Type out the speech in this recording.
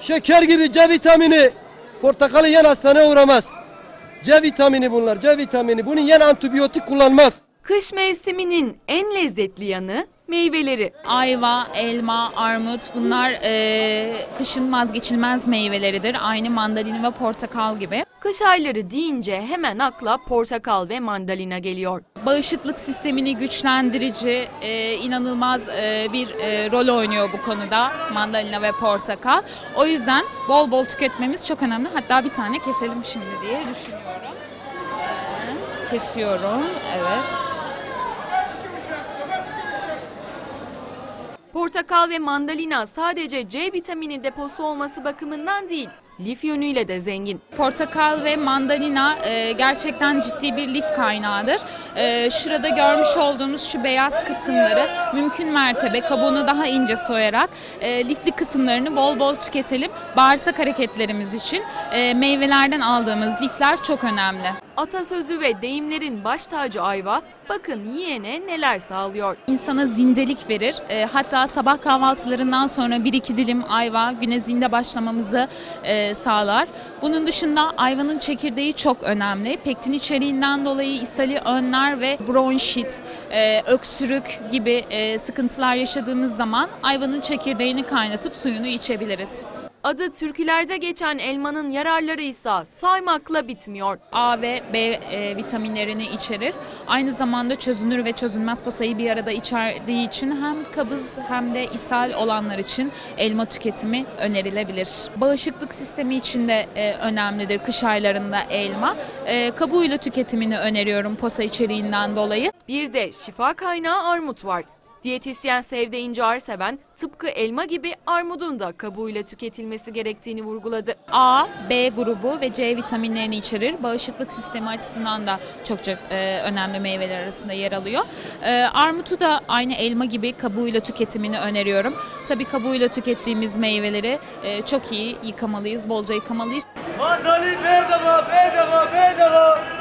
Şeker gibi C vitamini. Portakalı yen hastaneye uğramaz. C vitamini bunlar, C vitamini. Bunu yen antibiyotik kullanmaz. Kış mevsiminin en lezzetli yanı meyveleri. Ayva, elma, armut bunlar eee, kışın vazgeçilmez meyveleridir. Aynı mandalina ve portakal gibi. Kış ayları deyince hemen akla portakal ve mandalina geliyor. Bağışıklık sistemini güçlendirici, eee, inanılmaz eee, bir eee, rol oynuyor bu konuda mandalina ve portakal. O yüzden bol bol tüketmemiz çok önemli. Hatta bir tane keselim şimdi diye düşünüyorum. Kesiyorum, evet. Portakal ve mandalina sadece C vitamini deposu olması bakımından değil, lif yönüyle de zengin. Portakal ve mandalina e, gerçekten ciddi bir lif kaynağıdır. E, şurada görmüş olduğumuz şu beyaz kısımları mümkün mertebe kabuğunu daha ince soyarak e, lifli kısımlarını bol bol tüketelim. Bağırsak hareketlerimiz için e, meyvelerden aldığımız lifler çok önemli. Atasözü ve deyimlerin baş tacı ayva, bakın yiyene neler sağlıyor. İnsana zindelik verir. E, hatta sabah kahvaltılarından sonra bir iki dilim ayva güne zinde başlamamızı e, sağlar. Bunun dışında ayvanın çekirdeği çok önemli. Pektin içeriğinden dolayı ishali önler ve bronşit, e, öksürük gibi e, sıkıntılar yaşadığımız zaman ayvanın çekirdeğini kaynatıp suyunu içebiliriz. Adı türkülerde geçen elmanın yararları ise saymakla bitmiyor. A ve B e, vitaminlerini içerir. Aynı zamanda çözünür ve çözünmez posayı bir arada içerdiği için hem kabız hem de ishal olanlar için elma tüketimi önerilebilir. Bağışıklık sistemi için de e, önemlidir kış aylarında elma. E, kabuğuyla tüketimini öneriyorum posa içeriğinden dolayı. Bir de şifa kaynağı armut var. Diyetisyen Sevde İnce Arseven tıpkı elma gibi armudun da kabuğuyla tüketilmesi gerektiğini vurguladı. A, B grubu ve C vitaminlerini içerir. Bağışıklık sistemi açısından da çok çok e, önemli meyveler arasında yer alıyor. E, armutu da aynı elma gibi kabuğuyla tüketimini öneriyorum. Tabii kabuğuyla tükettiğimiz meyveleri e, çok iyi yıkamalıyız, bolca yıkamalıyız. Mandalin bedava, bedava, bedava.